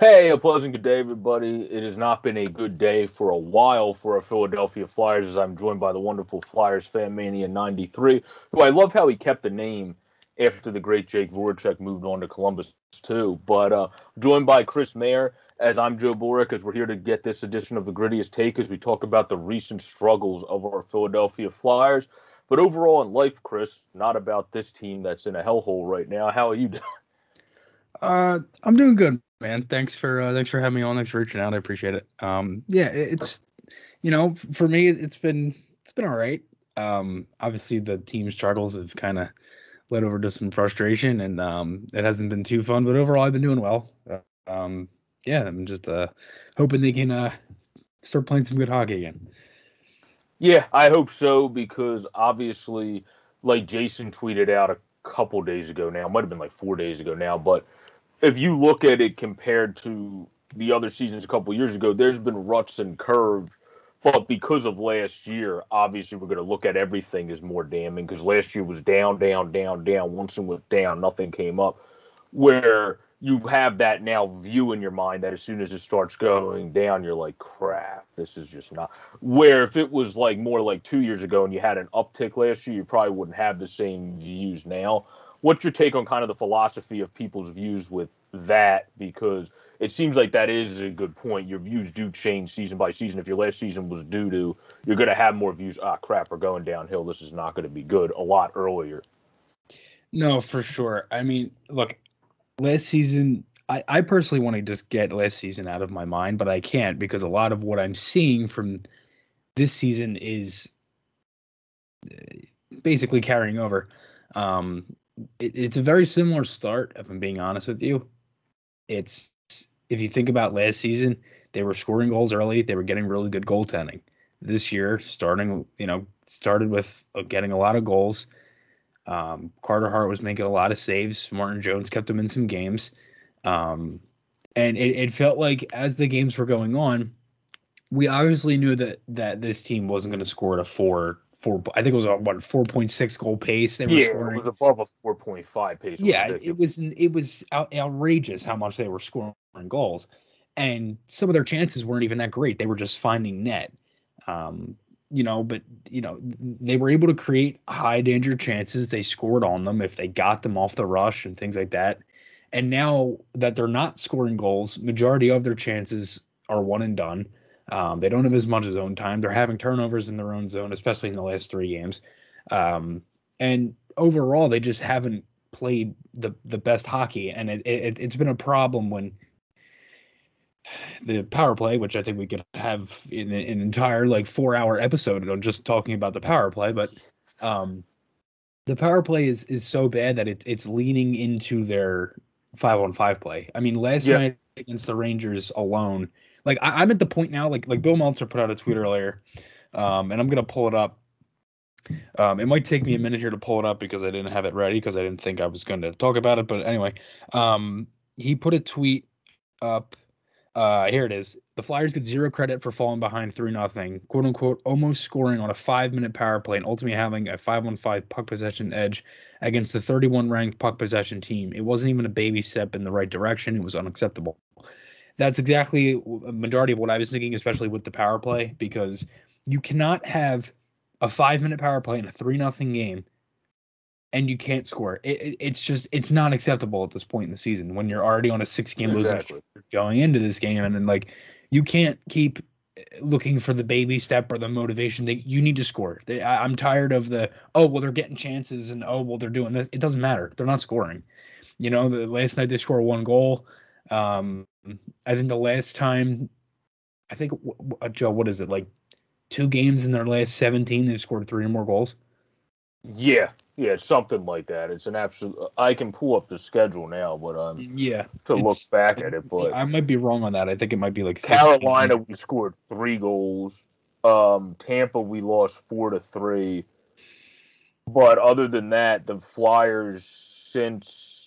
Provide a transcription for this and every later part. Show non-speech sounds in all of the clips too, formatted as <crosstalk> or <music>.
Hey, a pleasant good day, everybody. It has not been a good day for a while for our Philadelphia Flyers as I'm joined by the wonderful Flyers fan mania 93, who I love how he kept the name after the great Jake Voracek moved on to Columbus, too. But uh, joined by Chris Maher as I'm Joe Boric, as we're here to get this edition of the Grittiest Take as we talk about the recent struggles of our Philadelphia Flyers. But overall in life, Chris, not about this team that's in a hellhole right now. How are you doing? Uh, I'm doing good, man. Thanks for uh, thanks for having me on. Thanks for reaching out. I appreciate it. Um, yeah, it's you know for me it's been it's been all right. Um, obviously the team struggles have kind of led over to some frustration, and um, it hasn't been too fun. But overall, I've been doing well. Uh, um, yeah, I'm just uh hoping they can uh start playing some good hockey again. Yeah, I hope so because obviously, like Jason tweeted out a couple days ago now, might have been like four days ago now, but if you look at it compared to the other seasons a couple years ago, there's been ruts and curves. But because of last year, obviously we're going to look at everything as more damning because last year was down, down, down, down. Once it went down, nothing came up. Where you have that now view in your mind that as soon as it starts going down, you're like, crap, this is just not. Where if it was like more like two years ago and you had an uptick last year, you probably wouldn't have the same views now what's your take on kind of the philosophy of people's views with that? Because it seems like that is a good point. Your views do change season by season. If your last season was due to, you're going to have more views. Ah, crap, we're going downhill. This is not going to be good. A lot earlier. No, for sure. I mean, look, last season, I, I personally want to just get last season out of my mind, but I can't because a lot of what I'm seeing from this season is uh, basically carrying over. Um, it, it's a very similar start. If I'm being honest with you, it's if you think about last season, they were scoring goals early. They were getting really good goaltending. This year, starting you know started with uh, getting a lot of goals. Um, Carter Hart was making a lot of saves. Martin Jones kept them in some games. Um, and it, it felt like as the games were going on, we obviously knew that that this team wasn't going to score at a four four. I think it was a what four point six goal pace. They were yeah, scoring. it was above a four point five pace. Yeah, it was it was out, outrageous how much they were scoring goals, and some of their chances weren't even that great. They were just finding net. Um, you know, but you know they were able to create high danger chances. They scored on them if they got them off the rush and things like that. And now that they're not scoring goals, majority of their chances are one and done. Um, they don't have as much zone time. They're having turnovers in their own zone, especially in the last three games. Um, and overall, they just haven't played the the best hockey, and it, it it's been a problem when the power play, which I think we could have in an entire like four hour episode on just talking about the power play, but um, the power play is is so bad that it's it's leaning into their five on five play. I mean, last yeah. night against the Rangers alone, like I, am at the point now, like like Bill Meltzer put out a tweet earlier, um, and I'm gonna pull it up. Um, it might take me a minute here to pull it up because I didn't have it ready because I didn't think I was going to talk about it. But anyway, um, he put a tweet up. Uh, here it is. The Flyers get zero credit for falling behind three nothing, quote unquote, almost scoring on a five minute power play and ultimately having a five on five puck possession edge against the 31 ranked puck possession team. It wasn't even a baby step in the right direction. It was unacceptable that's exactly a majority of what I was thinking, especially with the power play, because you cannot have a five minute power play in a three nothing game and you can't score. It, it, it's just it's not acceptable at this point in the season when you're already on a six game exactly. losing streak going into this game, and then like you can't keep eh, looking for the baby step or the motivation that you need to score. They, I, I'm tired of the oh well they're getting chances and oh well they're doing this. It doesn't matter. They're not scoring. You know, the last night they scored one goal. Um, I think the last time, I think uh, Joe, what is it like? Two games in their last seventeen, they've scored three or more goals. Yeah, yeah, it's something like that. It's an absolute. I can pull up the schedule now, but um, yeah, to look back at it, but I might be wrong on that. I think it might be like 15. Carolina. We scored three goals. Um, Tampa, we lost four to three. But other than that, the Flyers since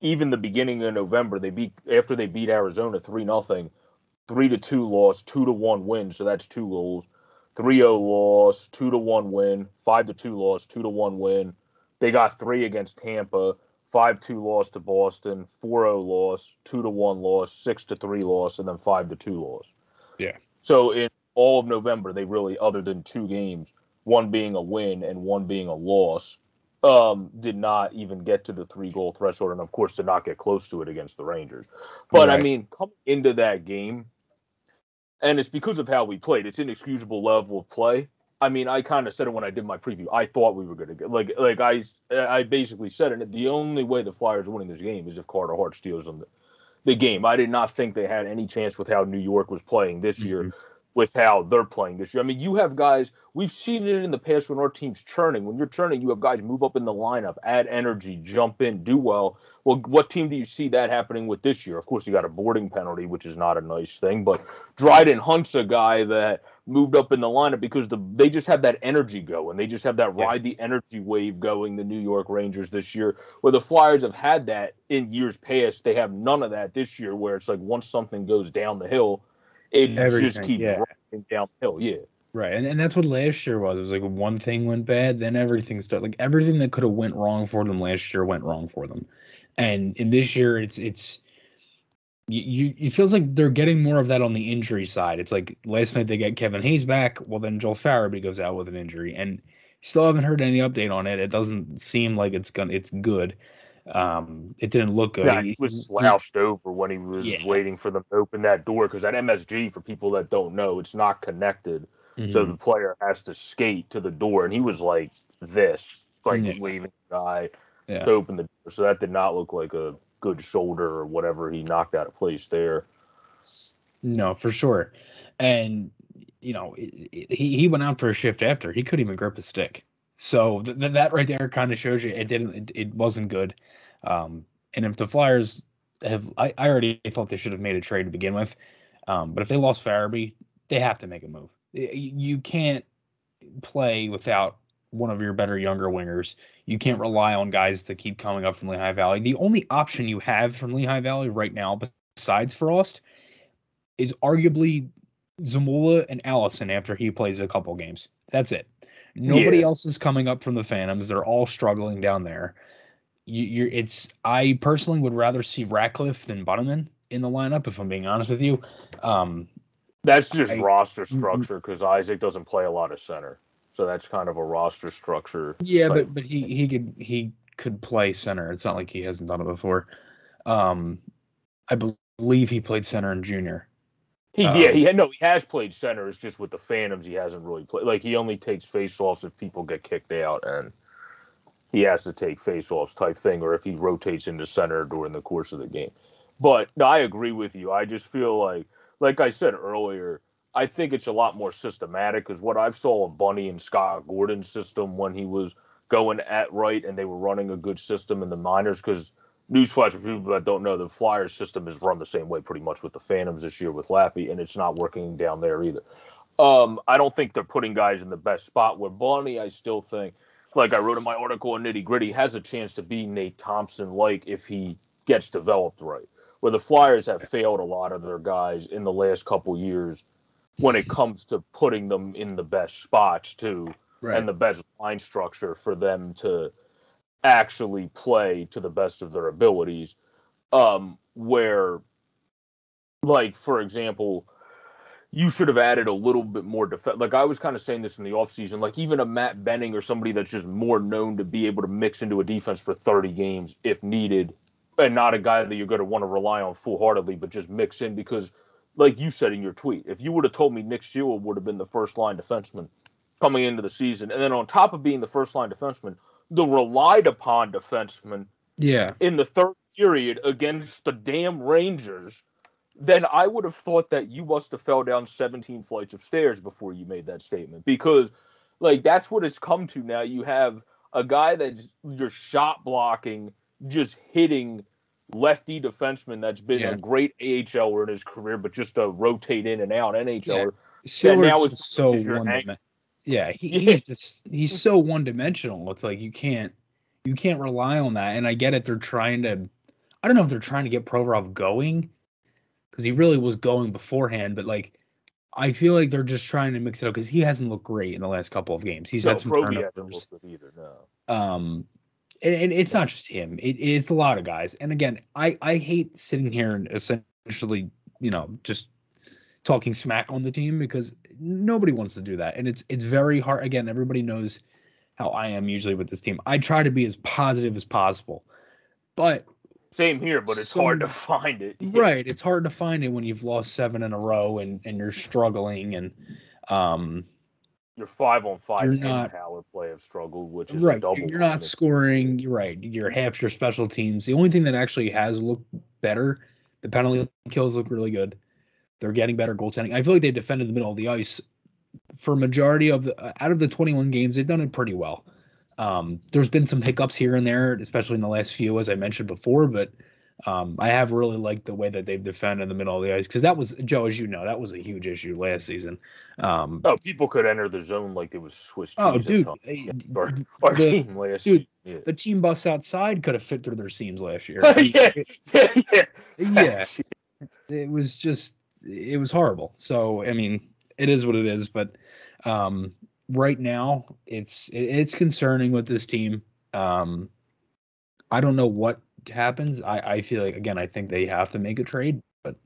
even the beginning of November, they beat after they beat Arizona three nothing, three to two loss, two to one win. So that's two goals. 3-0 loss, two to one win, five to two loss, two to one win. They got three against Tampa, 5 2 loss to Boston, 4 0 loss, 2 to 1 loss, 6 to 3 loss, and then 5 to 2 loss. Yeah. So in all of November, they really, other than two games, one being a win and one being a loss, um, did not even get to the three goal threshold, and of course, did not get close to it against the Rangers. But right. I mean, coming into that game, and it's because of how we played. It's inexcusable level of play. I mean, I kind of said it when I did my preview. I thought we were going to get like like I I basically said it. The only way the Flyers winning this game is if Carter Hart steals them the, the game. I did not think they had any chance with how New York was playing this mm-hmm. year with how they're playing this year. I mean, you have guys, we've seen it in the past when our team's churning. When you're churning, you have guys move up in the lineup, add energy, jump in, do well. Well, what team do you see that happening with this year? Of course, you got a boarding penalty, which is not a nice thing, but Dryden Hunt's a guy that moved up in the lineup because the they just have that energy going. They just have that ride the energy wave going, the New York Rangers this year, where the Flyers have had that in years past. They have none of that this year, where it's like once something goes down the hill, it Everything, just keeps yeah. downhill. Yeah. Right, and, and that's what last year was. It was like one thing went bad, then everything started. Like everything that could have went wrong for them last year went wrong for them, and in this year, it's it's you, you it feels like they're getting more of that on the injury side. It's like last night they get Kevin Hayes back. Well, then Joel Farabee goes out with an injury, and still haven't heard any update on it. It doesn't seem like it's gonna it's good. Um, it didn't look good. Yeah, he was slouched over when he was yeah. waiting for them to open that door because that MSG, for people that don't know, it's not connected, mm-hmm. so the player has to skate to the door, and he was like this, like yeah. waving the guy yeah. to open the door. So that did not look like a good shoulder or whatever he knocked out of place there. No, for sure, and you know he he went out for a shift after he couldn't even grip a stick. So th- that right there kind of shows you it didn't it, it wasn't good. Um, and if the Flyers have, I, I already thought they should have made a trade to begin with. Um, but if they lost Farabee, they have to make a move. You can't play without one of your better younger wingers. You can't rely on guys to keep coming up from Lehigh Valley. The only option you have from Lehigh Valley right now, besides Frost, is arguably Zamula and Allison after he plays a couple games. That's it. Nobody yeah. else is coming up from the Phantoms. They're all struggling down there. You, are it's. I personally would rather see Ratcliffe than Bunnaman in the lineup. If I'm being honest with you, um, that's just I, roster mm-hmm. structure because Isaac doesn't play a lot of center, so that's kind of a roster structure. Yeah, but but he he could he could play center. It's not like he hasn't done it before. Um, I believe he played center in junior. He um, yeah he had no he has played center. It's just with the Phantoms he hasn't really played. Like he only takes faceoffs if people get kicked out and he has to take faceoffs type thing, or if he rotates into center during the course of the game. But no, I agree with you. I just feel like like I said earlier. I think it's a lot more systematic because what I've saw of Bunny and Scott Gordon's system when he was going at right and they were running a good system in the minors because newsflash for people that don't know, the Flyers system is run the same way pretty much with the Phantoms this year with Lappy, and it's not working down there either. Um, I don't think they're putting guys in the best spot. Where Bonnie, I still think, like I wrote in my article on Nitty Gritty, has a chance to be Nate Thompson like if he gets developed right. Where the Flyers have failed a lot of their guys in the last couple years when it comes to putting them in the best spots too, right. and the best line structure for them to actually play to the best of their abilities. Um, where, like, for example, you should have added a little bit more defense. Like I was kind of saying this in the offseason, like even a Matt Benning or somebody that's just more known to be able to mix into a defense for 30 games if needed, and not a guy that you're going to want to rely on full heartedly, but just mix in because, like you said in your tweet, if you would have told me Nick Seeler would have been the first line defenseman coming into the season, and then on top of being the first line defenseman, the relied upon defenseman yeah. in the third period against the damn Rangers, then I would have thought that you must have fell down 17 flights of stairs before you made that statement because like that's what it's come to now. You have a guy that's just shot blocking, just hitting lefty defenseman that's been yeah. a great AHLer in his career, but just to rotate in and out NHLer. Yeah. now it's so one yeah, he, <laughs> he's just he's so one dimensional. It's like you can't you can't rely on that. And I get it. They're trying to. I don't know if they're trying to get Provorov going because he really was going beforehand, but like I feel like they're just trying to mix it up because he hasn't looked great in the last couple of games. He's no, had some Proby turnovers. Either, no. Um, and, and it's not just him. It, it's a lot of guys. And again, I I hate sitting here and essentially, you know, just talking smack on the team because nobody wants to do that. And it's it's very hard. Again, everybody knows how I am usually with this team. I try to be as positive as possible, but same here. But it's hard to find it. Right, it's hard to find it when you've lost seven in a row and and you're struggling and um your five on 5 you're not, power play have struggled, which is right. You're not scoring. You're right. You're half your special teams. The only thing that actually has looked better, the penalty kills look really good. They're getting better goaltending. I feel like they defended the middle of the ice for majority of the out of the 21 games. They've done it pretty well. Um, there's been some hiccups here and there, especially in the last few, as I mentioned before, but um, I have really liked the way that they've defended in the middle of the ice because that was Joe, as you know, that was a huge issue last season. Um, oh, people could enter the zone like it was Swiss cheese. Oh, dude, our, our the, team last dude, yeah. the team bus outside could have fit through their seams last year. <laughs> yeah, yeah, yeah, yeah. <laughs> It was just, it was horrible. So, I mean, it is what it is. But um, right now, it's it's concerning with this team. Um, I don't know what happens, I, I feel like again, I think they have to make a trade, but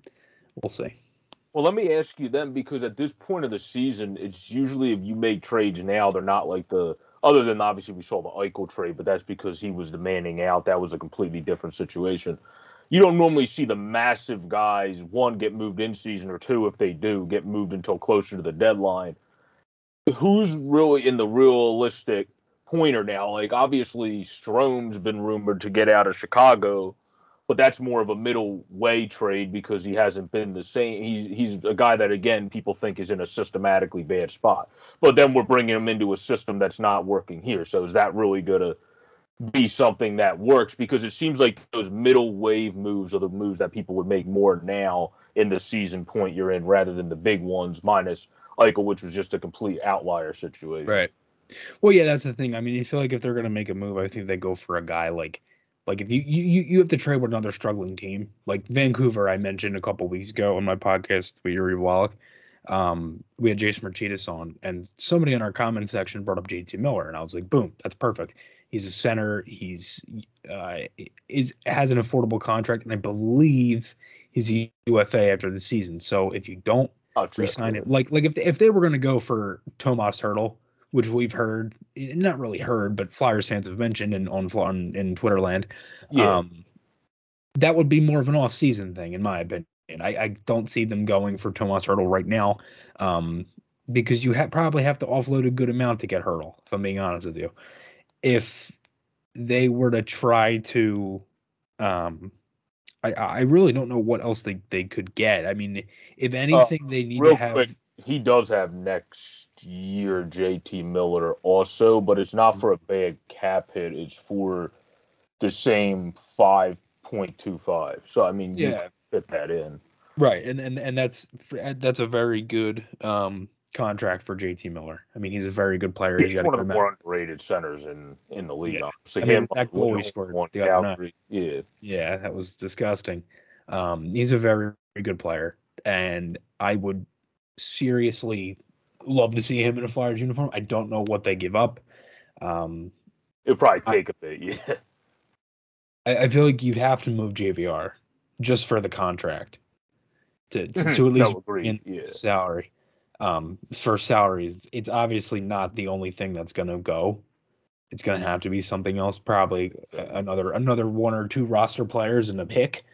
we'll see. Well, let me ask you then, because at this point of the season, it's usually if you make trades now, they're not like the other than obviously we saw the Eichel trade, but that's because he was demanding out. That was a completely different situation. You don't normally see the massive guys one get moved in season or two if they do get moved until closer to the deadline. Who's really in the realistic pointer now. Like obviously Strome's been rumored to get out of Chicago, but that's more of a middle way trade because he hasn't been the same. He's he's a guy that again people think is in a systematically bad spot. But then we're bringing him into a system that's not working here. So is that really going to be something that works? Because it seems like those middle wave moves are the moves that people would make more now in the season point you're in rather than the big ones minus Eichel, which was just a complete outlier situation. Right. Well, yeah, that's the thing. I mean, you feel like if they're going to make a move, I think they go for a guy like, like if you you you have to trade with another struggling team, like Vancouver. I mentioned a couple weeks ago on my podcast with Yuri Wallach. Um, we had Jason Martinez on, and somebody in our comment section brought up JT Miller, and I was like, boom, that's perfect. He's a center. He's uh, is has an affordable contract, and I believe he's a UFA after the season. So if you don't resign it, like like if if they were going to go for Tomas Hertl which we've heard, not really heard, but Flyers fans have mentioned in on, on in Twitterland. Yeah. Um, that would be more of an off-season thing, in my opinion. I, I don't see them going for Tomas Hertl right now, um, because you ha- probably have to offload a good amount to get Hertl. If I'm being honest with you, if they were to try to, um, I I really don't know what else they they could get. I mean, if uh, anything, uh, they need to have. Quick, he does have next year JT Miller also, but it's not for a bad cap hit. It's for the same five point two five. So I mean, yeah, fit that in. Right, and and and that's that's a very good um, contract for JT Miller. I mean, he's a very good player. He's, he's one of the more underrated centers in in the league. Yeah. I mean, that goal he scored the other night. Yeah, yeah, that was disgusting. Um, he's a very, very good player, and I would seriously love to see him in a Flyers uniform. I don't know what they give up. Um, It'll probably take I, a bit, <laughs> yeah. I, I, feel like you'd have to move JVR just for the contract to to, to at least in yeah. salary. Um, for salaries, it's obviously not the only thing that's going to go. It's going to have to be something else, probably another another one or two roster players and a pick.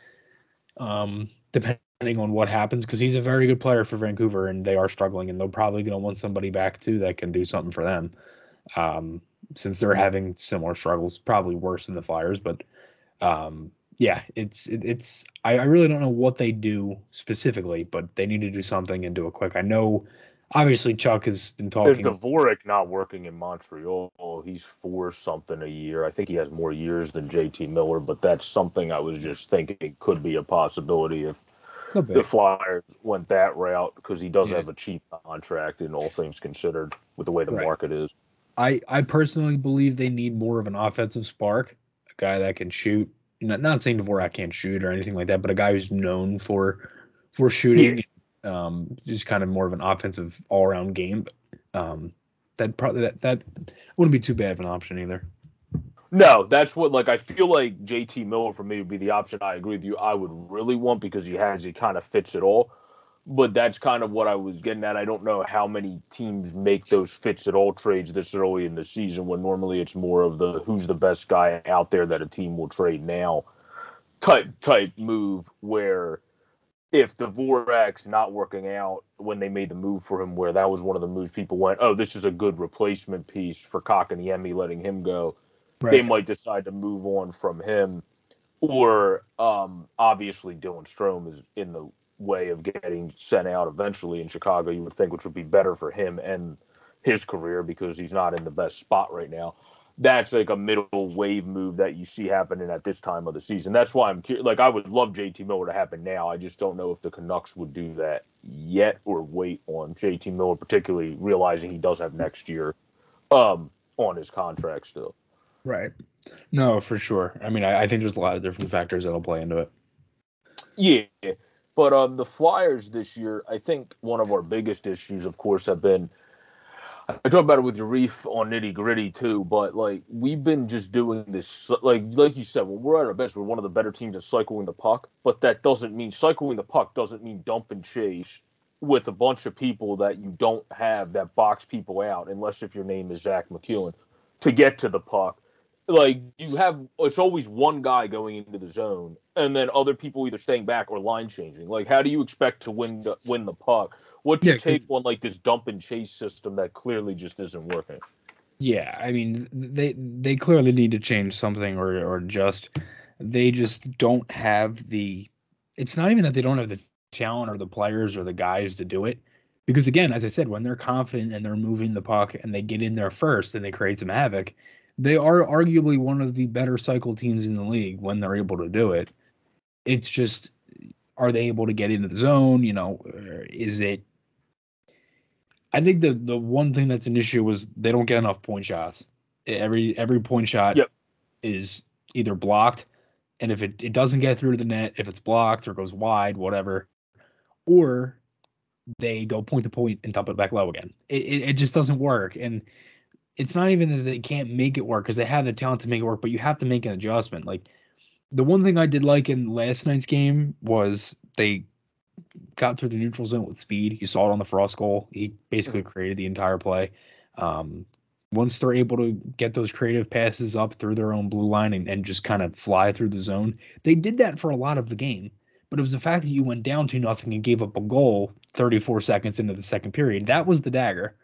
Um, depending depending on what happens, because he's a very good player for Vancouver, and they are struggling, and they're probably going to want somebody back too that can do something for them, um, since they're having similar struggles, probably worse than the Flyers. But um, yeah, it's it, it's I, I really don't know what they do specifically, but they need to do something and do it quick. I know obviously Chuck has been talking. There's Dvorak not working in Montreal. He's four something a year. I think he has more years than JT Miller, but that's something I was just thinking could be a possibility if the Flyers went that route because he does yeah. have a cheap contract in all things considered with the way the right. market is. I, I personally believe they need more of an offensive spark, a guy that can shoot. Not, not saying Dvorak can't shoot or anything like that, but a guy who's known for for shooting, yeah. um, just kind of more of an offensive all around game. Um, that probably that that wouldn't be too bad of an option either. No, that's what like I feel like JT Miller for me would be the option. I agree with you. I would really want because he has he kind of fits it all. But that's kind of what I was getting at. I don't know how many teams make those fits at all trades this early in the season when normally it's more of the who's the best guy out there that a team will trade now type type move where if Dvorak's not working out when they made the move for him, where that was one of the moves people went, oh, this is a good replacement piece for Kotkaniemi letting him go right. they might decide to move on from him. Or um, obviously, Dylan Strome is in the way of getting sent out eventually in Chicago, you would think, which would be better for him and his career because he's not in the best spot right now. That's like a middle wave move that you see happening at this time of the season. That's why I'm curious. like, I would love JT Miller to happen now. I just don't know if the Canucks would do that yet or wait on JT Miller, particularly realizing he does have next year um, on his contract still. Right. No, for sure. I mean, I, I think there's a lot of different factors that'll play into it. Yeah. But um, the Flyers this year, I think one of our biggest issues, of course, have been. I talked about it with your reef on nitty gritty too, but like we've been just doing this, like like you said, when we're at our best, we're one of the better teams at cycling the puck. But that doesn't mean cycling the puck doesn't mean dump and chase with a bunch of people that you don't have that box people out, unless if your name is Zach MacEwen, to get to the puck like you have it's always one guy going into the zone and then other people either staying back or line changing. Like how do you expect to win the win the puck? What do yeah, you take on like this dump and chase system that clearly just isn't working? Yeah i mean they they clearly need to change something or or just they just don't have the it's not even that they don't have the talent or the players or the guys to do it. Because again as i said when they're confident and they're moving the puck and they get in there first and they create some havoc they are arguably one of the better cycle teams in the league when they're able to do it. It's just, are they able to get into the zone? You know, uh, is it? I think the the one thing that's an issue was they don't get enough point shots. Every every point shot yep. is either blocked, and if it, it doesn't get through to the net, if it's blocked or goes wide, whatever, or they go point to point and dump it back low again. It, it, it just doesn't work. And it's not even that they can't make it work because they have the talent to make it work, but you have to make an adjustment. Like the one thing I did like in last night's game was they got through the neutral zone with speed. You saw it on the frost goal. He basically created the entire play. Um, once they're able to get those creative passes up through their own blue line and, and just kind of fly through the zone, they did that for a lot of the game. But it was the fact that you went down to nothing and gave up a goal 34 seconds into the second period. That was the dagger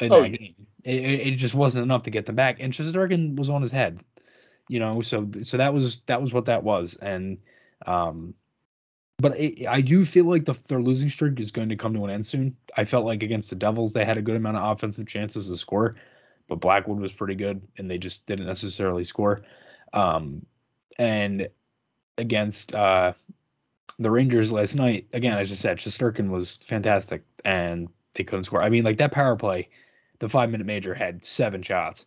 in oh, that game. It, it just wasn't enough to get them back. And Shesterkin was on his head, you know. So so that was that was what that was. And um, but it, I do feel like the, their losing streak is going to come to an end soon. I felt like against the Devils they had a good amount of offensive chances to score, but Blackwood was pretty good and they just didn't necessarily score. Um, and against uh, the Rangers last night, again, as I said, Shesterkin was fantastic and they couldn't score. I mean, like that power play the five minute major had seven shots.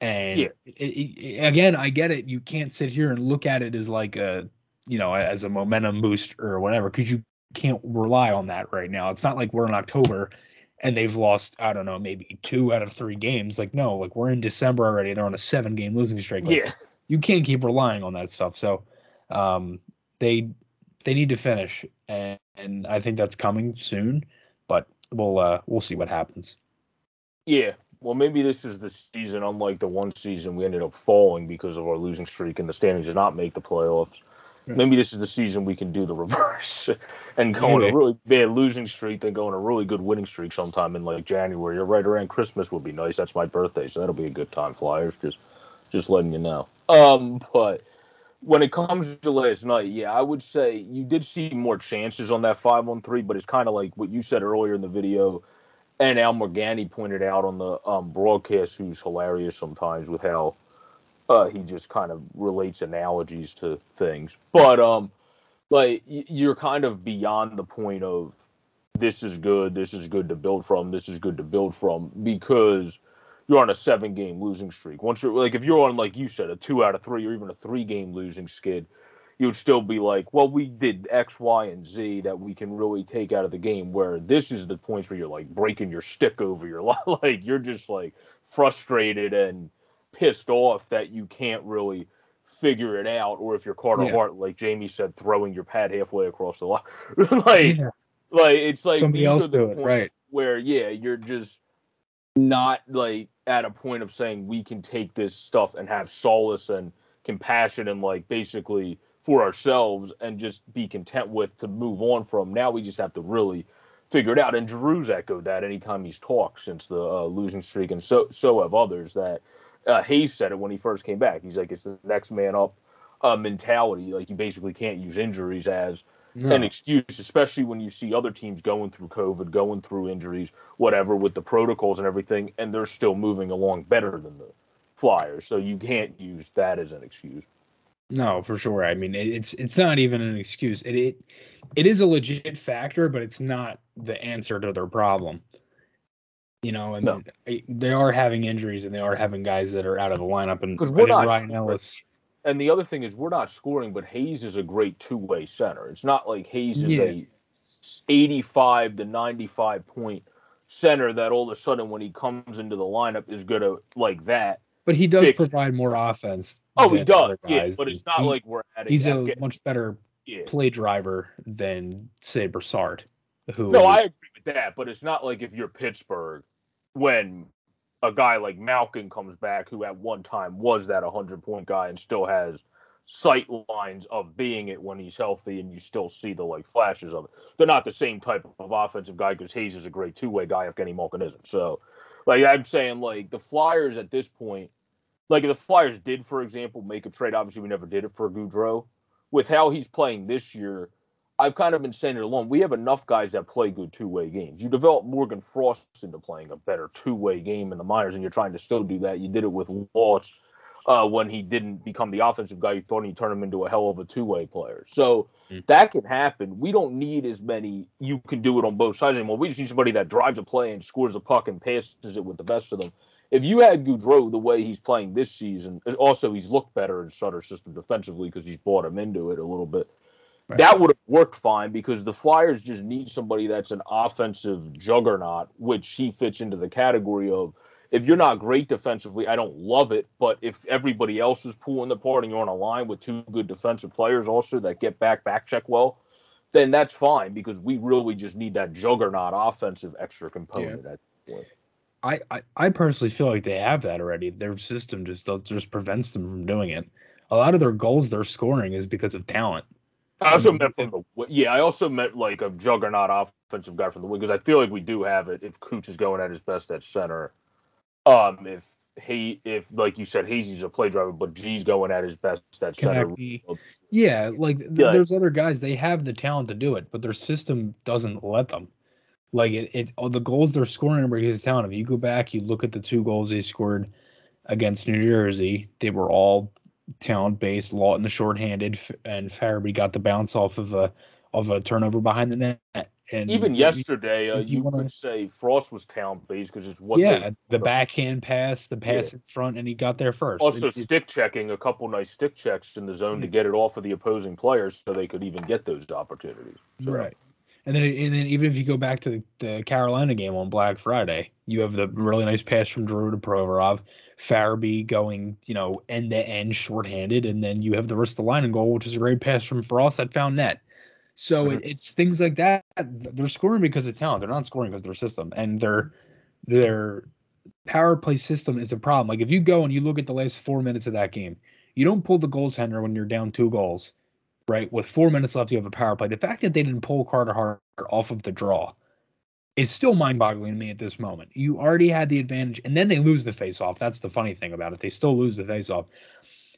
And yeah. it, it, again, I get it. You can't sit here and look at it as like a, you know, as a momentum boost or whatever, because you can't rely on that right now. It's not like we're in October and they've lost, I don't know, maybe two out of three games. Like, no, like we're in December already. They're on a seven game losing streak. Like, yeah. You can't keep relying on that stuff. So um, they they need to finish. And, and I think that's coming soon. But we'll uh, we'll see what happens. Yeah. Well, maybe this is the season, unlike the one season we ended up falling because of our losing streak and the standings did not make the playoffs. Maybe this is the season we can do the <laughs> reverse and go on a really bad losing streak, then go on a really good winning streak sometime in like January or right around Christmas would be nice. That's my birthday, so that'll be a good time, Flyers. Just, just letting you know. Um, but when it comes to last night, yeah, I would say you did see more chances on that five on three, but it's kind of like what you said earlier in the video and Al Morganti pointed out on the um, broadcast, who's hilarious sometimes with how uh, he just kind of relates analogies to things. But um, like you're kind of beyond the point of this is good, this is good to build from, this is good to build from because you're on a seven game losing streak. Once you're like if you're on like you said a two out of three or even a three game losing skid, you would still be like, well, we did X, Y, and Z that we can really take out of the game. Where this is the points where you're like breaking your stick over your <laughs> like you're just like frustrated and pissed off that you can't really figure it out, or if you're Carter Yeah. Hart, like Jamie said, throwing your pad halfway across the line, <laughs> like Yeah. like it's like Somebody else do it, right. Where yeah, you're just not like at a point of saying we can take this stuff and have solace and compassion and like basically for ourselves and just be content with to move on from. Now we just have to really figure it out. And Drew's echoed that anytime he's talked since the uh, losing streak, and so so have others. That uh, Hayes said it when he first came back. He's like it's the next man up uh, mentality. Like you basically can't use injuries as No. an excuse, especially when you see other teams going through COVID, going through injuries, whatever, with the protocols and everything, and they're still moving along better than the Flyers. So you can't use that as an excuse. No, for sure. I mean, it, it's it's not even an excuse. It, it it is a legit factor, but it's not the answer to their problem. You know, and No. they- they are having injuries and they are having guys that are out of the lineup. And 'Cause I we're not Ryan. Ellis. And the other thing is, we're not scoring, but Hayes is a great two-way center. It's not like Hayes is Yeah. a 85 to 95 point center that all of a sudden, when he comes into the lineup, is gonna like that. But he does fix- provide more offense. Oh, he does, yeah. But it's not He- like we're at he's a Afghan- much better yeah. play driver than say Brassard, who No, I agree with that, but it's not like if you're Pittsburgh when a guy like Malkin comes back who at one time was that 100 point guy and still has sight lines of being it when he's healthy and you still see the like flashes of it. They're not the same type of offensive guy because Hayes is a great two way guy if Kenny Malkin isn't. So like I'm saying like the Flyers at this point like if the Flyers did for example make a trade obviously we never did it for Gaudreau with how he's playing this year I've kind of been saying it alone. We have enough guys that play good two way games. You develop Morgan Frost into playing a better two way game in the minors, and you're trying to still do that. You did it with Loss uh, when he didn't become the offensive guy. You thought he turned him into a hell of a two way player. So Mm. that can happen. We don't need as many. You can do it on both sides anymore. We just need somebody that drives a play and scores the puck and passes it with the best of them. If you had Gaudreau the way he's playing this season, also he's looked better in Sutter's system defensively because he's bought him into it a little bit Right. that would have worked fine because the Flyers just need somebody that's an offensive juggernaut, which he fits into the category of. If you're not great defensively, I don't love it, but if everybody else is pulling the part and you're on a line with two good defensive players also that get back, back check well, then that's fine because we really just need that juggernaut offensive extra component. at this point. I, I I personally feel like they have that already. Their system just does, just prevents them from doing it. A lot of their goals they're scoring is because of talent. I also meant from the yeah. I also meant like a juggernaut offensive guy from the wing because I feel like we do have it. If Cooch is going at his best at center, um, if he if like you said Hazy's a play driver, but G's going at his best at center. Konechny. Yeah, like th- Yeah. there's other guys they have the talent to do it, but their system doesn't let them. Like it, it all the goals they're scoring are because of talent. If you go back, you look at the two goals they scored against New Jersey, they were all talent based. Laughton the shorthanded, and Farabee got the bounce off of a of a turnover behind the net. And Even yesterday, uh, you you wanna- could say Frost was town based because it's what yeah, they the backhand pass, the pass in front, and he got there first. also It- stick checking a couple nice stick checks in the zone to get it off of the opposing players so they could even get those opportunities. So, Right. And then, and then even if you go back to the, the Carolina game on Black Friday, you have the really nice pass from Drew to Provorov, Farabee going, you know, end to end shorthanded, and then you have the rest of the line and goal, which is a great pass from Frost that found net. So it, it's things like that. Uh, they're scoring because of talent. They're not scoring because of their system, and their their power play system is a problem. Like if you go and you look at the last four minutes of that game, you don't pull the goaltender when you're down two goals right? With four minutes left, you have a power play. The fact that they didn't pull Carter Hart off of the draw is still mind boggling to me at this moment. You already had the advantage, and then they lose the face off. That's the funny thing about it. They still lose the face off.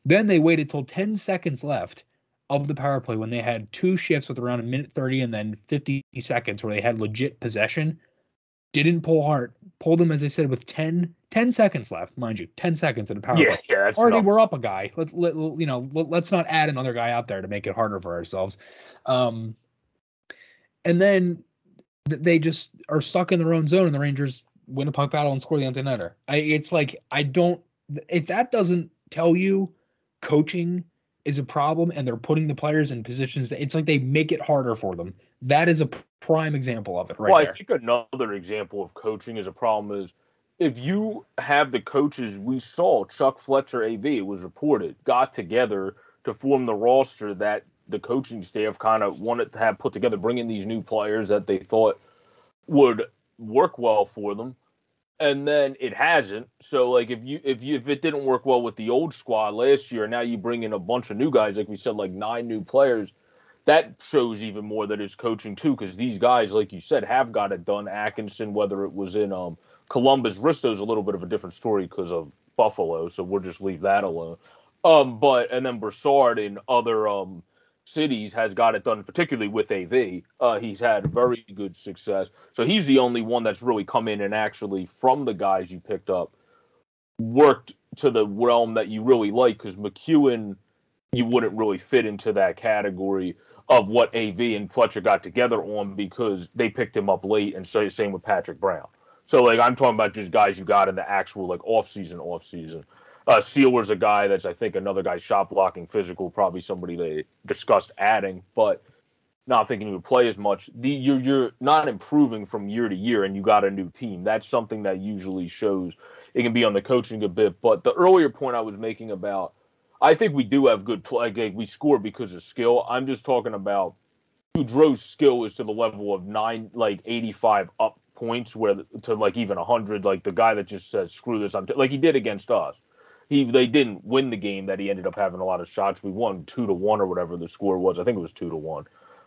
Then they waited till 10 seconds left of the power play when they had two shifts with around a minute 30 and then 50 seconds where they had legit possession. Didn't pull Hart, pulled them, as I said, with 10, 10 seconds left, mind you, 10 seconds in the power yeah, play yeah, that's already enough. we're up a guy. Let, let you know. Let, let's not add another guy out there to make it harder for ourselves. Um, and then they just are stuck in their own zone, and the Rangers win a puck battle and score the empty netter. I, it's like I don't. If that doesn't tell you coaching is a problem, and they're putting the players in positions that it's like they make it harder for them. That is a prime example of it, right well, there. I think another example of coaching is a problem is if you have the coaches we saw, Chuck Fletcher, AV, it was reported, got together to form the roster that the coaching staff kind of wanted to have put together, bringing these new players that they thought would work well for them and then it hasn't. So like if you if you if it didn't work well with the old squad last year, now you bring in a bunch of new guys, like we said, like nine new players. That shows even more that it's coaching too, because these guys, like you said, have got it done. Atkinson, whether it was in um Columbus, Risto's a little bit of a different story because of Buffalo, so we'll just leave that alone. Um, but and then Brassard and other um cities has got it done, particularly with AV. Uh, he's had very good success. So he's the only one that's really come in and actually, from the guys you picked up, worked to the realm that you really like. Because MacEwen, you wouldn't really fit into that category of what AV and Fletcher got together on because they picked him up late, and so same with Patrick Brown. So like I'm talking about just guys you got in the actual like off season, off season. Uh, Seeler's a guy that's I think another guy shot blocking, physical, probably somebody they discussed adding, but not thinking he would play as much. The you're you're not improving from year to year, and you got a new team. That's something that usually shows. It can be on the coaching a bit, but the earlier point I was making about, I think we do have good play. Like we score because of skill. I'm just talking about Gaudreau's skill is to the level of nine, like 85 up points, where to like even 100. Like the guy that just says screw this, I'm like he did against us he they didn't win the game that he ended up having a lot of shots. We won two to one or whatever the score was. I think it was two to one.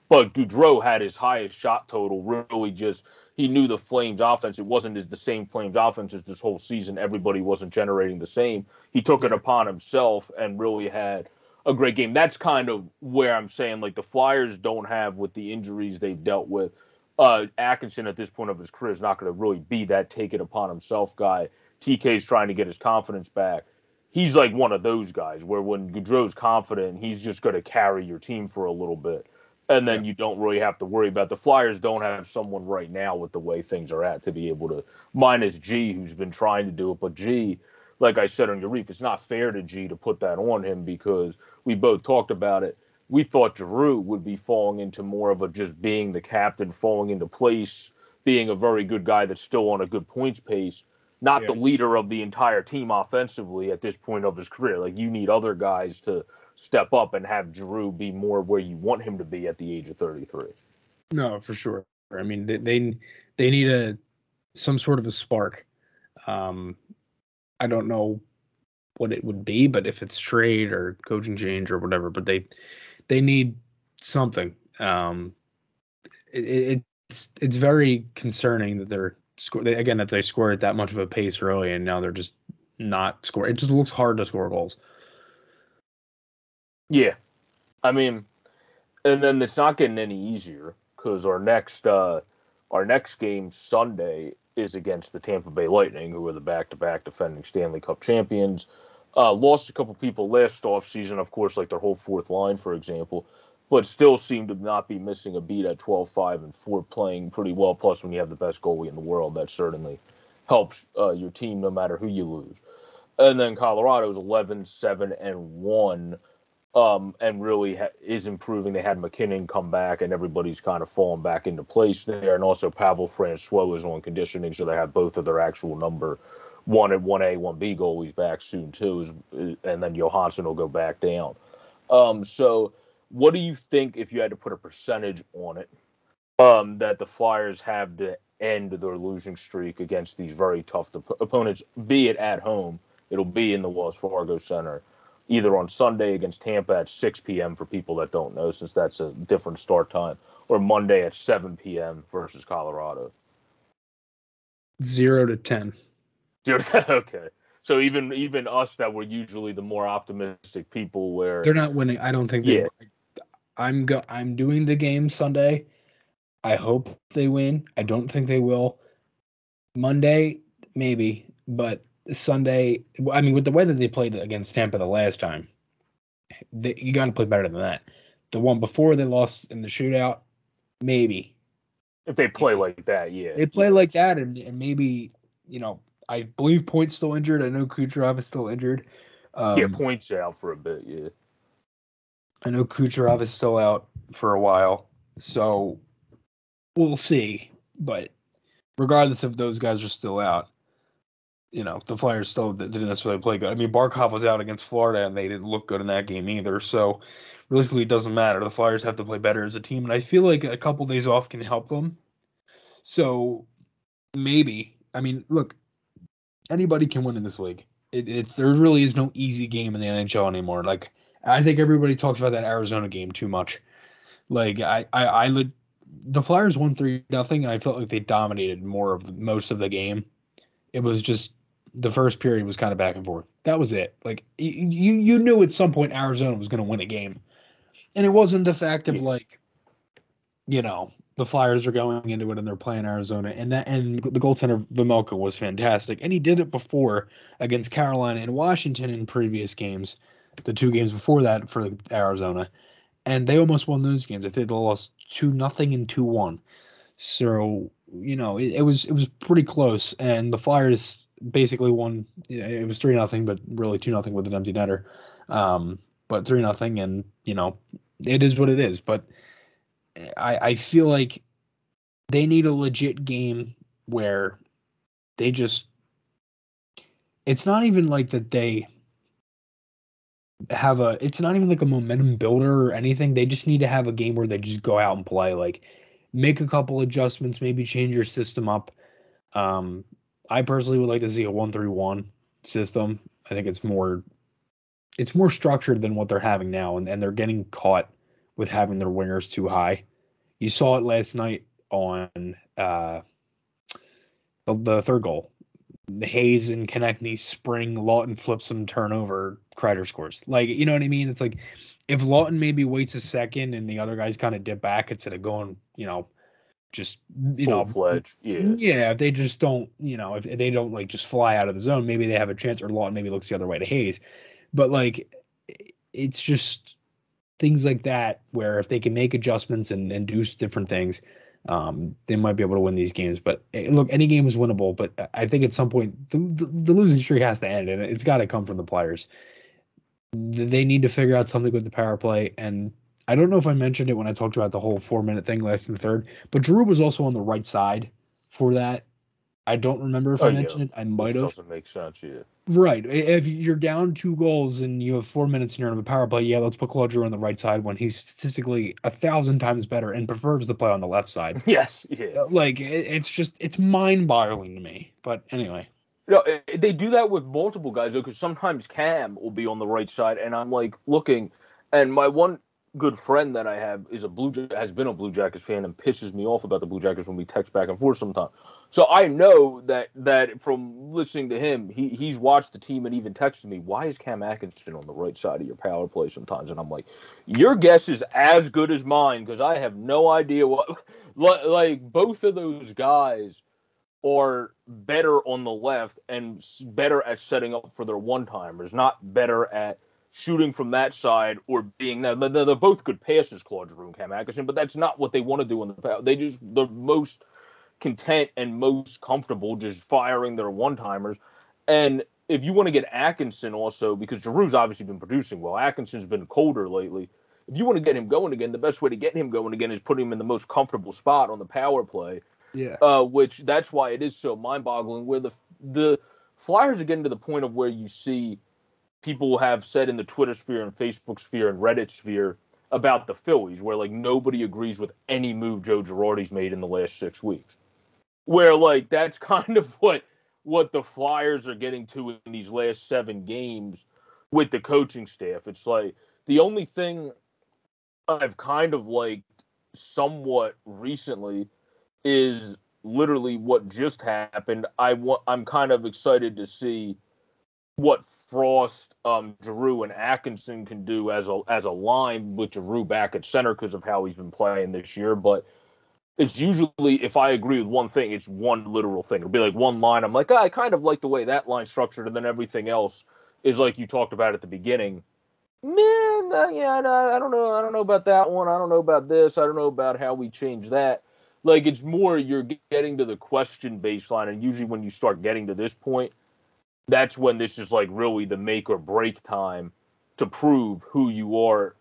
But Gaudreau had his highest shot total. Really, just he knew the Flames offense. It wasn't as the same Flames offense as this whole season. Everybody wasn't generating the same. He took it upon himself and really had a great game. That's kind of where I'm saying like the Flyers don't have with the injuries they've dealt with. Uh, Atkinson at this point of his career is not going to really be that take it upon himself guy. TK's trying to get his confidence back he's like one of those guys where when Gaudreau's confident, he's just going to carry your team for a little bit. And then yeah. you don't really have to worry about the Flyers don't have someone right now with the way things are at to be able to minus G who's been trying to do it. But G, like I said on your reef, it's not fair to G to put that on him because we both talked about it. We thought Giroux would be falling into more of a just being the captain, falling into place, being a very good guy that's still on a good points pace not yeah. the leader of the entire team offensively at this point of his career. Like you need other guys to step up and have Drew be more where you want him to be at the age of 33. No, for sure. I mean, they they, they need a some sort of a spark. Um, I don't know what it would be, but if it's trade or coaching change or whatever, but they they need something. Um, it, it, it's it's very concerning that they're score they, again that they scored at that much of a pace early and now they're just not scoring. It just looks hard to score goals. Yeah, I mean, and then it's not getting any easier because our next uh our next game Sunday is against the Tampa Bay Lightning, who are the back-to-back defending Stanley Cup champions. Uh, lost a couple people last offseason, of course, like their whole fourth line, for example but still seem to not be missing a beat at 12 5 and 4 playing pretty well. Plus, when you have the best goalie in the world, that certainly helps uh, your team no matter who you lose. And then Colorado's 11 7 and 1 um, and really ha- is improving. They had MacKinnon come back, and everybody's kind of fallen back into place there. And also, Pavel Francouz is on conditioning, so they have both of their actual number one and 1A, 1B goalies back soon, too. And then Johansson will go back down. Um, so what do you think if you had to put a percentage on it um, that the Flyers have to end their losing streak against these very tough opponents, be it at home, it'll be in the Wells Fargo Center, either on Sunday against Tampa at 6 p.m. for people that don't know, since that's a different start time, or Monday at 7 p.m. versus Colorado. Zero to 10. Zero to 10, <laughs> okay. So even even us that were usually the more optimistic people, where they're not winning, I don't think. They, yeah, I'm go I'm doing the game Sunday. I hope they win. I don't think they will. Monday, maybe, but Sunday, I mean, with the way that they played against Tampa the last time, they, you got to play better than that. The one before they lost in the shootout, maybe. If they play like that, yeah. They play like that, and, and maybe, you know, I believe Point's still injured. I know Kucherov is still injured. Um, yeah, Point's out for a bit, yeah. I know Kucherov is still out for a while, so we'll see. But regardless if those guys are still out, you know, the Flyers still didn't necessarily play good. I mean, Barkov was out against Florida and they didn't look good in that game either. So realistically, it doesn't matter. The Flyers have to play better as a team, and I feel like a couple days off can help them. So maybe, I mean, look, anybody can win in this league. It, it's there really is no easy game in the NHL anymore. Like I think everybody talks about that Arizona game too much. Like I, I, I the Flyers won three nothing, and I felt like they dominated more of the, most of the game. It was just the first period was kind of back and forth. That was it. Like you you knew at some point Arizona was going to win a game, and it wasn't the fact of like, you know, the Flyers are going into it and they're playing Arizona, and that and the goaltender Vejmelka was fantastic, and he did it before against Carolina and Washington in previous games, the two games before that for Arizona, and they almost won those games. I think they lost two nothing and two one, so you know it, it was it was pretty close, and the Flyers basically won. It was three nothing, but really two nothing with an empty netter. Um, but three nothing, and you know, it is what it is. But I I feel like they need a legit game where they just. It's not even like that they have a. It's not even like a momentum builder or anything. They just need to have a game where they just go out and play. Like, make a couple adjustments, maybe change your system up. Um, I personally would like to see a one three one system. I think it's more it's more structured than what they're having now, and, and they're getting caught with having their wingers too high. You saw it last night on uh, the, the third goal. Hayes and Konecny spring, Laughton flips some turnover, Kreider scores. Like, you know what I mean? It's like if Laughton maybe waits a second and the other guys kind of dip back instead of going, you know, just you Full know fledged. Yeah. Yeah. If they just don't, you know, if, if they don't like just fly out of the zone, maybe they have a chance or Laughton maybe looks the other way to Hayes. But like it's just things like that where if they can make adjustments and, and do different things, um, they might be able to win these games. But eh, look, any game is winnable. But I think at some point the, the, the losing streak has to end, and it's got to come from the players. They need to figure out something with the power play, and I don't know if I mentioned it when I talked about the whole four minute thing last and third, but Giroux was also on the right side for that. I don't remember if oh, I mentioned yeah. it. I might have. Doesn't make sense, yeah. Right. If you're down two goals and you have four minutes and you're on the power play, yeah, let's put Claude Giroux on the right side when he's statistically a thousand times better and prefers to play on the left side. <laughs> Yes. Yeah. Uh, like it's just it's mind boggling to me. But anyway. No, they do that with multiple guys though, because sometimes Cam will be on the right side, and I'm like looking, and my one good friend that I have is a Blue has been a Blue Jackets fan and pisses me off about the Blue Jackets when we text back and forth sometimes. So I know that that from listening to him, he he's watched the team and even texted me, "Why is Cam Atkinson on the right side of your power play sometimes?" And I'm like, "Your guess is as good as mine because I have no idea what <laughs> like both of those guys are better on the left and better at setting up for their one timers, not better at." Shooting from that side or being now they're both good passes, Claude Giroux and Cam Atkinson, but that's not what they want to do in the power. They just the most content and most comfortable just firing their one timers. And if you want to get Atkinson also, because Giroux's obviously been producing well, Atkinson's been colder lately. If you want to get him going again, the best way to get him going again is putting him in the most comfortable spot on the power play. Yeah. Uh, which that's why it is so mind-boggling. Where the the Flyers are getting to the point of where you see people have said in the Twitter sphere and Facebook sphere and Reddit sphere about the Phillies, where like nobody agrees with any move Joe Girardi's made in the last six weeks. Where like that's <laughs> kind of what what the Flyers are getting to in these last seven games with the coaching staff. It's like the only thing I've kind of like somewhat recently is literally what just happened. I want I'm kind of excited to see what Frost, um, Giroux, and Atkinson can do as a as a line with Giroux back at center because of how he's been playing this year. But it's usually if I agree with one thing, it's one literal thing. It'll be like one line. I'm like, oh, I kind of like the way that line structured, and then everything else is like you talked about at the beginning. Man, uh, yeah, I don't know. I don't know about that one. I don't know about this. I don't know about how we change that. Like it's more you're getting to the question baseline, and usually when you start getting to this point, that's when this is like really the make or break time to prove who you are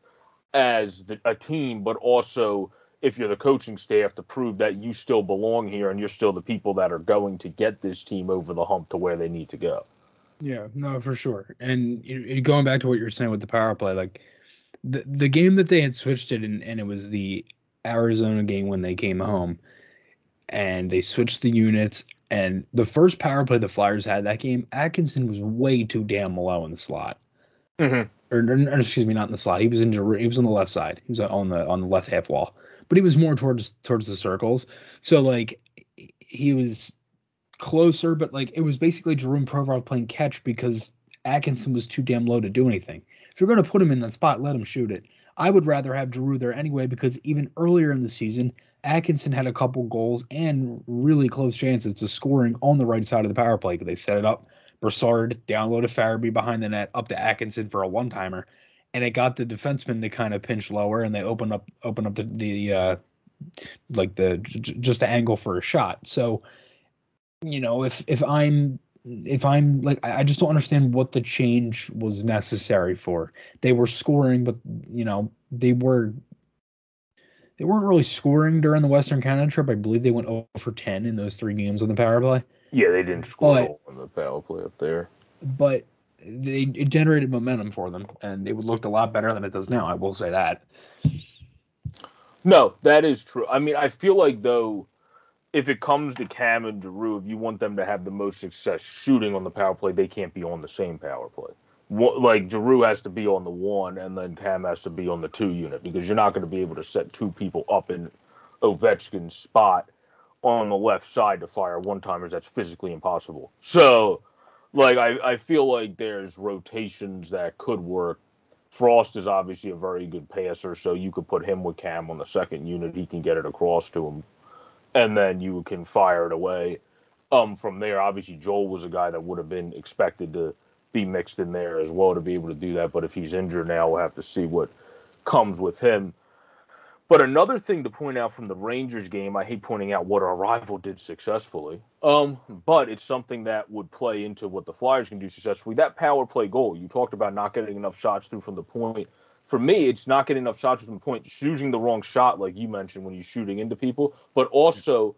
as the, a team, but also if you're the coaching staff to prove that you still belong here and you're still the people that are going to get this team over the hump to where they need to go. Yeah, no, for sure. And going back to what you're saying with the power play, like the the game that they had switched it and, and it was the Arizona game when they came home and they switched the units and the first power play the Flyers had that game, Atkinson was way too damn low in the slot. Mm-hmm. Or, or, excuse me, not in the slot. He was in he was on the left side. He was on the on the left half wall, but he was more towards towards the circles. So like he was closer, but like it was basically Jerome Provorov playing catch because Atkinson was too damn low to do anything. If you're going to put him in that spot, let him shoot it. I would rather have Giroux there anyway because even earlier in the season, Atkinson had a couple goals and really close chances to scoring on the right side of the power play because they set it up. Brassard downloaded Farabee behind the net up to Atkinson for a one timer, and it got the defenseman to kind of pinch lower, and they opened up open up the the uh, like the j- just the angle for a shot. So, you know, if if I'm if I'm like I just don't understand what the change was necessary for. They were scoring, but you know they were they weren't really scoring during the Western Canada trip. I believe they went 0 for 10 in those three games on the power play. Yeah, they didn't score but, on the power play up there. But they it generated momentum for them, and it would looked a lot better than it does now. I will say that. No, that is true. I mean, I feel like though, if it comes to Cam and Giroux, if you want them to have the most success shooting on the power play, they can't be on the same power play like Giroux has to be on the one, and then Cam has to be on the two unit because you're not going to be able to set two people up in Ovechkin's spot on the left side to fire one timers. That's physically impossible. So, like, I, I feel like there's rotations that could work. Frost is obviously a very good passer, so you could put him with Cam on the second unit. He can get it across to him, and then you can fire it away. Um, from there, obviously Joel was a guy that would have been expected to be mixed in there as well to be able to do that. But if he's injured now, we'll have to see what comes with him. But another thing to point out from the Rangers game, I hate pointing out what our rival did successfully. Um, but it's something that would play into what the Flyers can do successfully. That power play goal, you talked about not getting enough shots through from the point. For me, it's not getting enough shots from the point, choosing the wrong shot, like you mentioned when you're shooting into people, but also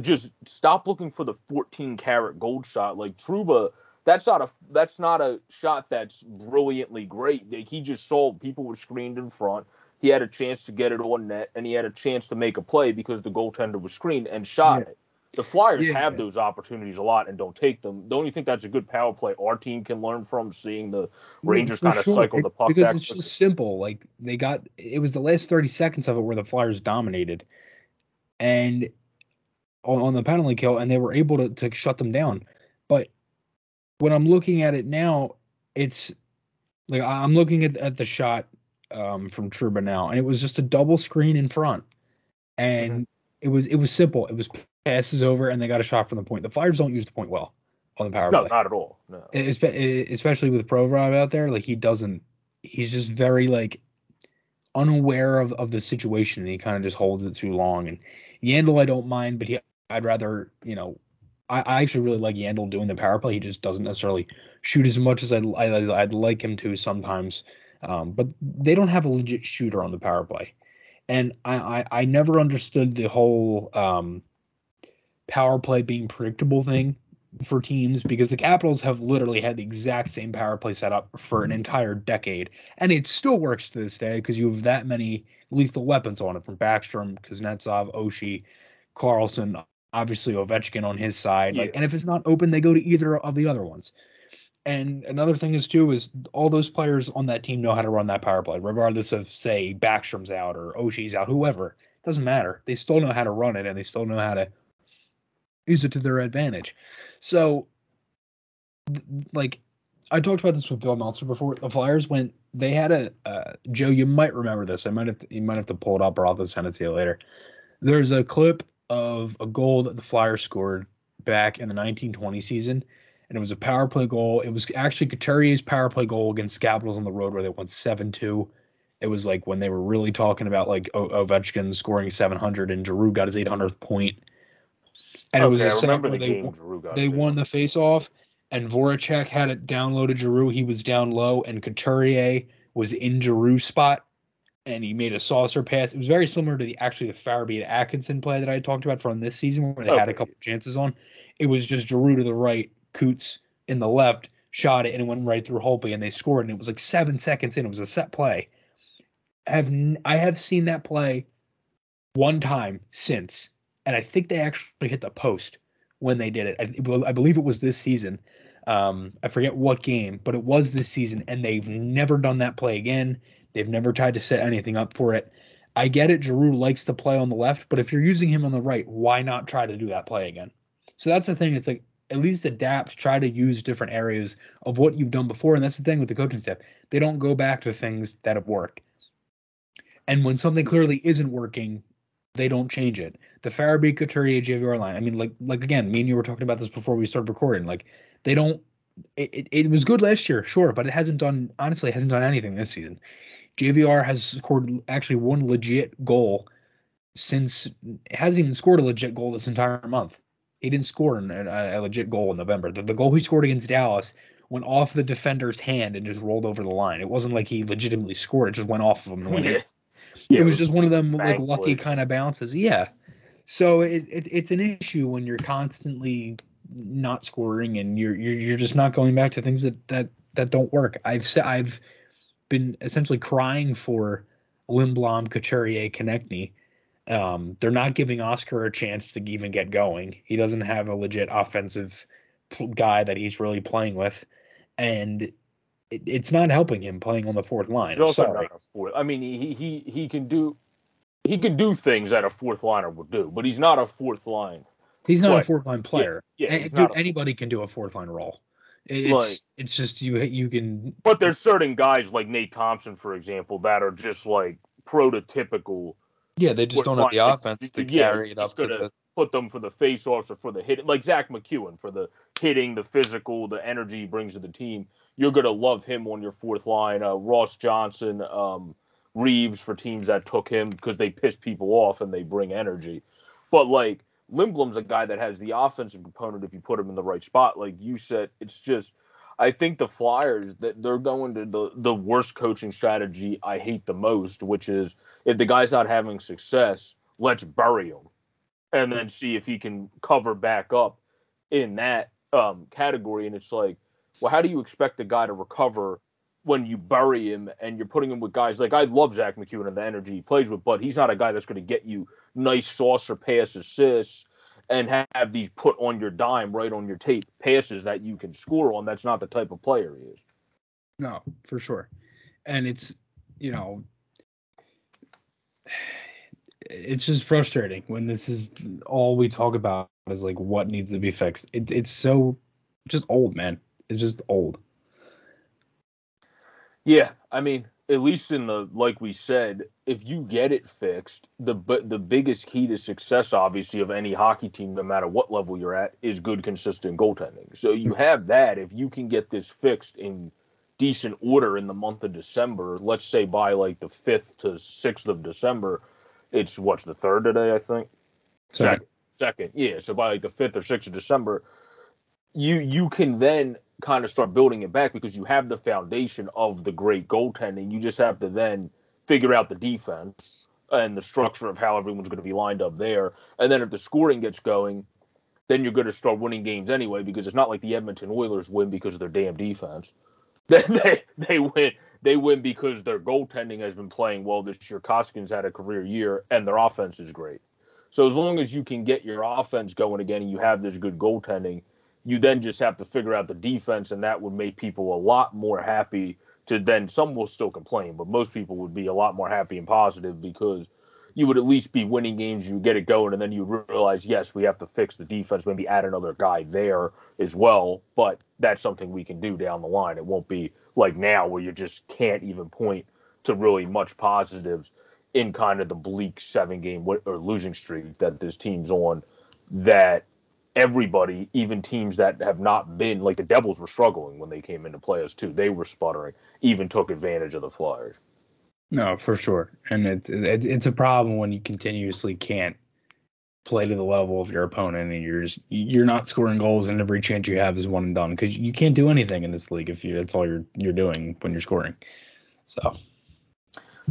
just stop looking for the 14 carat gold shot. Like Trouba that's not a that's not a shot that's brilliantly great. He just saw people were screened in front. He had a chance to get it on net, and he had a chance to make a play because the goaltender was screened and shot yeah. it. The Flyers yeah. have those opportunities a lot and don't take them. Don't you think that's a good power play our team can learn from seeing the Rangers kind of sure. cycle the puck because back? it's just simple. Like they got it was the last thirty seconds of it where the Flyers dominated, and on, on the penalty kill, and they were able to to shut them down. When I'm looking at it now, it's like I'm looking at, at the shot um, from Trouba now, and it was just a double screen in front, and mm-hmm. it was it was simple. It was passes over, and they got a shot from the point. The Flyers don't use the point well on the power no, play. not at all. No, especially with Provorov out there, like he doesn't. He's just very like unaware of of the situation, and he kind of just holds it too long. And Yandle, I don't mind, but he I'd rather you know I, I actually really like Yandle doing the power play. He just doesn't necessarily shoot as much as I'd, I'd like him to sometimes. Um, but they don't have a legit shooter on the power play. And I, I, I never understood the whole um, power play being predictable thing for teams because the Capitals have literally had the exact same power play setup for an entire decade. And it still works to this day because you have that many lethal weapons on it from Backstrom, Kuznetsov, Oshie, Carlson, obviously Ovechkin on his side. Yeah. Like, and if it's not open, they go to either of the other ones. And another thing is too is all those players on that team know how to run that power play, regardless of say Backstrom's out or Oshie's out, whoever. It doesn't matter. They still know how to run it and they still know how to use it to their advantage. So, like I talked about this with Bill Meltzer before. The Flyers went. They had a uh, Joe. You might remember this. I might have. To, you might have to pull it up, or I'll send it to you later. There's a clip of a goal that the Flyers scored back in the 1920 season, and it was a power play goal. It was actually Couturier's power play goal against Capitals on the road where they won 7 2. It was like when they were really talking about like o- Ovechkin scoring 700 and Giroux got his 800th point. And okay, it was a remember the they, game they won the face off, and Voracek had it downloaded Giroux. He was down low, and Couturier was in Giroux spot and he made a saucer pass. It was very similar to the actually the Farabee Atkinson play that I talked about from this season where they okay. had a couple chances on. It was just Giroux to the right, Coots in the left, shot it, and it went right through Holtby, and they scored. And it was like seven seconds in. It was a set play. I have I have seen that play one time since, and I think they actually hit the post when they did it. I, I believe it was this season. Um, I forget what game, but it was this season, and they've never done that play again. They've never tried to set anything up for it. I get it. Giroux likes to play on the left, but if you're using him on the right, why not try to do that play again? So that's the thing. It's like at least adapt, try to use different areas of what you've done before. And that's the thing with the coaching staff. They don't go back to things that have worked. And when something clearly isn't working, they don't change it. The Farabee Couturier JVR line. I mean, like like again, me and you were talking about this before we started recording. Like they don't. It, it, it was good last year, sure, but it hasn't done honestly it hasn't done anything this season. JVR has scored actually one legit goal since hasn't even scored a legit goal this entire month. He didn't score a, a legit goal in November. The, the goal he scored against Dallas went off the defender's hand and just rolled over the line. It wasn't like he legitimately scored; it just went off of him. <laughs> yeah. It, it was just one of them like lucky kind of bounces. Yeah. So it, it it's an issue when you're constantly not scoring and you're you're you're just not going back to things that that that don't work. I've said I've been essentially crying for Lindblom, Couturier, Konecny. Um, they're not giving Oscar a chance to even get going. He doesn't have a legit offensive guy that he's really playing with, and it, it's not helping him playing on the fourth line. He's also not a fourth. I mean, he he he can do he can do things that a fourth liner would do, but he's not a fourth line. He's not player. a fourth line player. Yeah, yeah dude, anybody can do a fourth line role. It's like, it's just you you can. But there's certain guys like Nate Thompson, for example, that are just like prototypical. Yeah, they just don't have the offense to yeah, carry it up to the. Put them for the face-offs or for the hit, like Zach MacEwen for the hitting, the physical, the energy he brings to the team. You're gonna love him on your fourth line. Uh, Ross Johnston, um, Reaves for teams that took him because they piss people off and they bring energy. But like Lindblom's a guy that has the offensive component if you put him in the right spot. Like you said, it's just I think the Flyers that they're going to the the worst coaching strategy I hate the most, which is if the guy's not having success, let's bury him, and then see if he can cover back up in that um, category. And it's like, well, how do you expect the guy to recover when you bury him and you're putting him with guys like I love Zach MacEwen and the energy he plays with, but he's not a guy that's going to get you nice saucer pass assists and have these put on your dime right on your tape passes that you can score on. That's not the type of player he is. No, for sure. And it's, you know, it's just frustrating when this is all we talk about is like what needs to be fixed. It, it's so just old, man. It's just old. Yeah, I mean, at least in the like we said, if you get it fixed, the but the biggest key to success, obviously, of any hockey team, no matter what level you're at, is good, consistent goaltending. So you hmm. have that. If you can get this fixed in decent order in the month of December, let's say by like the fifth to sixth of December, it's what's the third today, I think. Second. Second. Second. Yeah. So by like the fifth or sixth of December, you you can then kind of start building it back because you have the foundation of the great goaltending. You just have to then figure out the defense and the structure of how everyone's going to be lined up there. And then if the scoring gets going, then you're going to start winning games anyway because it's not like the Edmonton Oilers win because of their damn defense. <laughs> They they, they win they win because their goaltending has been playing well this year. Koskinen's had a career year and their offense is great. So as long as you can get your offense going again and you have this good goaltending, you then just have to figure out the defense, and that would make people a lot more happy. To then some will still complain, but most people would be a lot more happy and positive because you would at least be winning games. You get it going, and then you realize, yes, we have to fix the defense. Maybe add another guy there as well. But that's something we can do down the line. It won't be like now where you just can't even point to really much positives in kind of the bleak seven game or losing streak that this team's on. That everybody, even teams that have not been like the Devils were struggling when they came into playoffs too. They were sputtering, even took advantage of the Flyers. No, for sure, and it's it's it's a problem when you continuously can't play to the level of your opponent and you're just you're not scoring goals and every chance you have is one and done because you can't do anything in this league if you that's all you're you're doing when you're scoring. So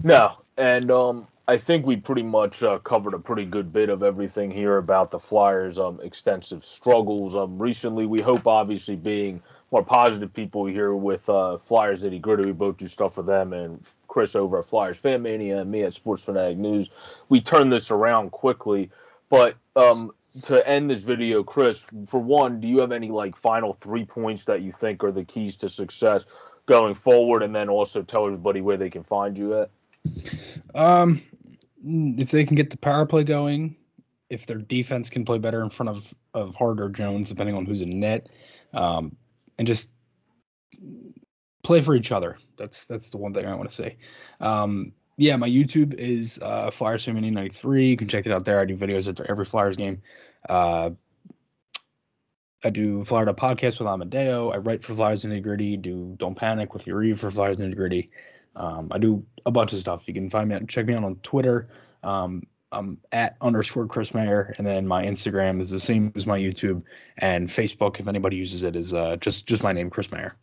no, and um, I think we pretty much uh, covered a pretty good bit of everything here about the Flyers' um, extensive struggles. Um, recently, we hope obviously being more positive people here with uh, Flyers Nitty Gritty. We both do stuff for them, and Chris over at Flyers Fan Mania, and me at Sports Phanatic News. We turn this around quickly, but um, to end this video, Chris, for one, do you have any like final three points that you think are the keys to success going forward, and then also tell everybody where they can find you at? Um, if they can get the power play going, if their defense can play better in front of of Hart or Jones, depending on who's in net, um, and just play for each other. That's that's the one thing I want to say. Um, yeah, my YouTube is uh, Flyers Fan Mania 93. You can check it out there. I do videos after every Flyers game. Uh, I do Florida podcast with Amadeo. I write for Flyers Nitty Gritty. Do Don't Panic with Yuri for Flyers Nitty Gritty. Um, I do a bunch of stuff. You can find me, check me out on Twitter. Um, I'm at underscore Chris Maher, and then my Instagram is the same as my YouTube, and Facebook, if anybody uses it, is uh, just just my name, Chris Maher.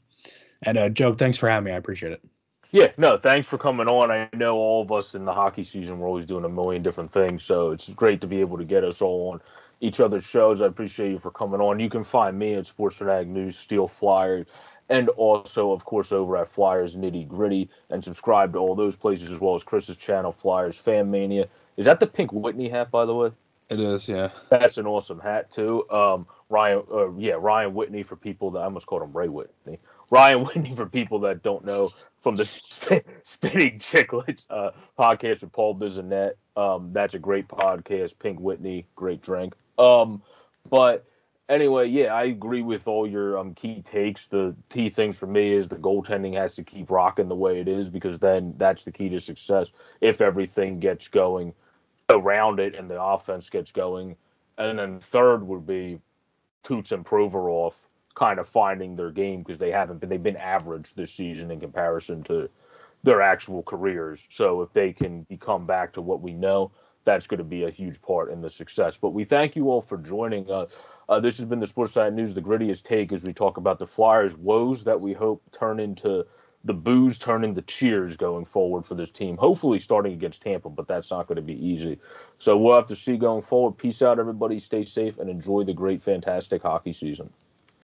And uh, Joe, thanks for having me. I appreciate it. Yeah, no, thanks for coming on. I know all of us in the hockey season, we're always doing a million different things, so it's great to be able to get us all on each other's shows. I appreciate you for coming on. You can find me at Sports Phanatic News, Steel Flyer, and also, of course, over at Flyers Nitty Gritty, and subscribe to all those places as well as Chris's channel, Flyers Fan Mania. Is that the pink Whitney hat, by the way? It is, yeah. That's an awesome hat too. Um, Ryan, uh, yeah, Ryan Whitney for people that I almost called him Ray Whitney. <laughs> Ryan Whitney for people that don't know from the <laughs> Spinning Chicklets uh, podcast with Paul Bissonnette. Um, that's a great podcast. Pink Whitney, great drink. Um, but anyway, yeah, I agree with all your um, key takes. The key things for me is the goaltending has to keep rocking the way it is because then that's the key to success. If everything gets going around it and the offense gets going, and then third would be Coots and Provorov kind of finding their game because they haven't been they've been average this season in comparison to their actual careers. So if they can become back to what we know, that's going to be a huge part in the success. But we thank you all for joining us. Uh, this has been the Sports Side News, the grittiest take as we talk about the Flyers' woes that we hope turn into the boos, turn into cheers going forward for this team. Hopefully, starting against Tampa, but that's not going to be easy. So we'll have to see going forward. Peace out, everybody. Stay safe and enjoy the great, fantastic hockey season.